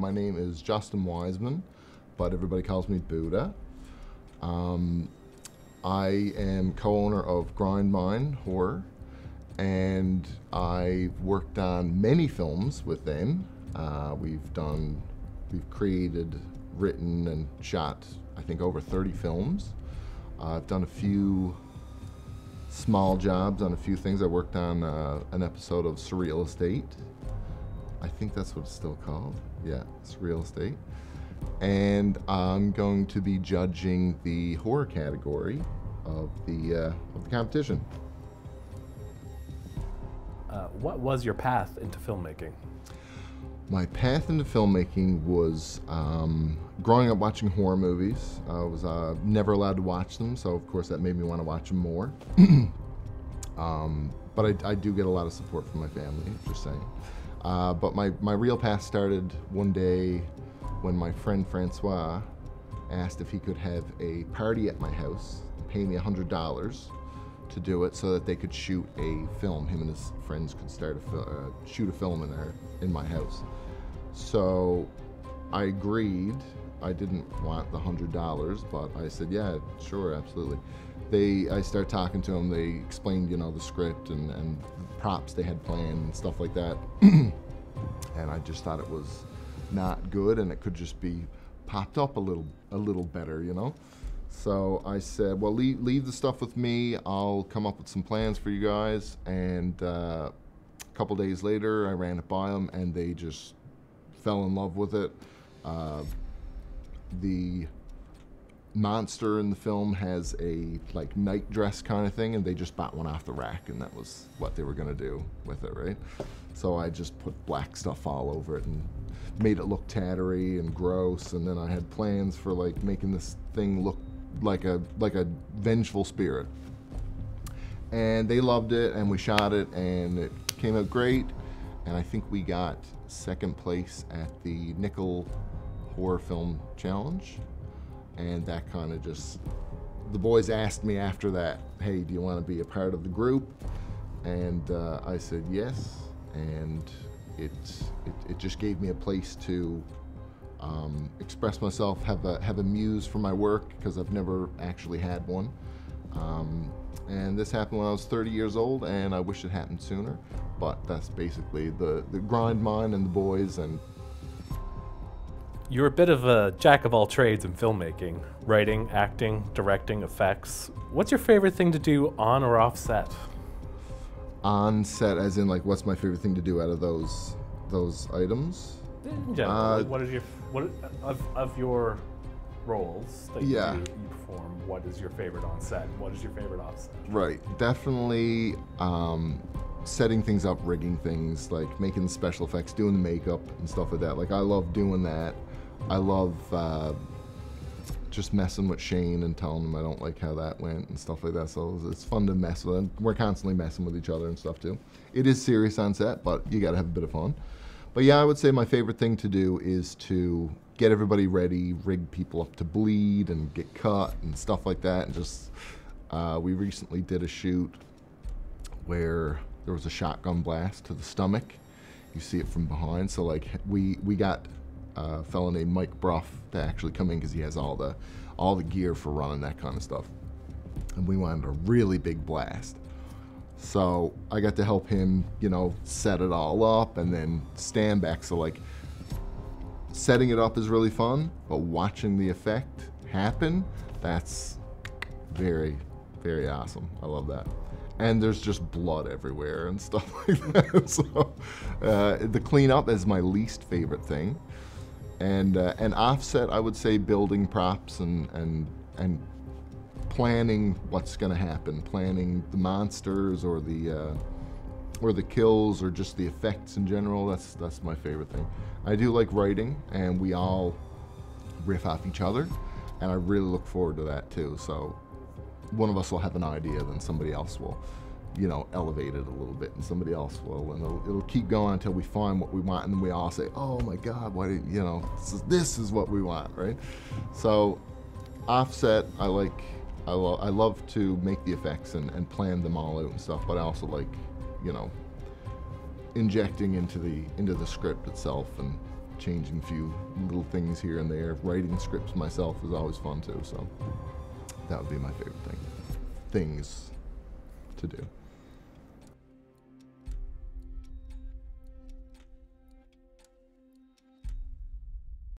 my name is Justin Wiseman, but everybody calls me Buddha. Um, I am co-owner of Grind Mind Horror, and I've worked on many films with them. Uh, we've done, we've created, written, and shot, I think, over 30 films. Uh, I've done a few small jobs on a few things. I worked on uh, an episode of Surreal Estate. I think that's what it's still called. Yeah, Surreal Estate. And I'm going to be judging the horror category of the uh, of the competition. Uh, what was your path into filmmaking? My path into filmmaking was um, growing up watching horror movies. I was uh, never allowed to watch them, so of course that made me want to watch them more. um, but I, I, do get a lot of support from my family, just saying. Uh, but my, my real path started one day when my friend Francois asked if he could have a party at my house pay me $100 to do it so that they could shoot a film. Him and his friends could start a uh, shoot a film in in my house. So I agreed. I didn't want the hundred dollars, but I said, yeah, sure, absolutely. They, I start talking to them. They explained, you know, the script and, and the props they had planned and stuff like that. and I just thought it was not good, and it could just be popped up a little, a little better, you know. So I said, well, leave, leave the stuff with me. I'll come up with some plans for you guys. And uh, a couple days later, I ran it by them, and they just fell in love with it. Uh, the monster in the film has a like night dress kind of thing, and they just bought one off the rack, and that was what they were gonna do with it, right? So I just put black stuff all over it and made it look tattery and gross, and then I had plans for like making this thing look like a like a vengeful spirit. And they loved it, and we shot it, and it came out great. And I think we got second place at the Nickel Horror Film Challenge. And that kind of just, the boys asked me after that, hey, do you want to be a part of the group? And uh, I said yes. And it, it, it just gave me a place to um, express myself, have a, have a muse for my work because I've never actually had one. Um, and this happened when I was 30 years old, and I wish it happened sooner. But that's basically the, the Grind Mind and the boys and you're a bit of a jack of all trades in filmmaking writing, acting, directing, effects. What's your favorite thing to do on or off set? On set, as in, like, what's my favorite thing to do out of those those items? In general, uh, what is your what of, of your roles that yeah. you, you perform? What is your favorite on set? What is your favorite off set? Right, definitely um, setting things up, rigging things, like making the special effects, doing the makeup and stuff like that. Like I love doing that. I love uh, just messing with Shane and telling him I don't like how that went and stuff like that. So it's fun to mess with him. We're constantly messing with each other and stuff too. It is serious on set, but you got to have a bit of fun. But yeah, I would say my favorite thing to do is to get everybody ready, rig people up to bleed and get cut and stuff like that. And just, uh, we recently did a shoot where there was a shotgun blast to the stomach. You see it from behind. So like we we got a fellow named Mike Bruff to actually come in because he has all the all the gear for running that kind of stuff. And we wanted a really big blast. So I got to help him, you know, set it all up and then stand back. So like setting it up is really fun, but watching the effect happen, that's very, very awesome. I love that. And there's just blood everywhere and stuff like that. so uh, the cleanup is my least favorite thing. And uh, and offset, I would say building props and and and planning what's going to happen, planning the monsters or the uh, or the kills or just the effects in general. That's that's my favorite thing. I do like writing, and we all riff off each other, and I really look forward to that too. So one of us will have an idea, then somebody else will, you know, elevate it a little bit, and somebody else will, and it'll, it'll keep going until we find what we want, and then we all say, "Oh my God, why did you know? This is, this is what we want, right?" So offset, I like. I, lo- I love to make the effects and, and plan them all out and stuff, but I also like, you know, injecting into the into the script itself and changing a few little things here and there. Writing scripts myself is always fun too. So that would be my favorite thing. Things to do.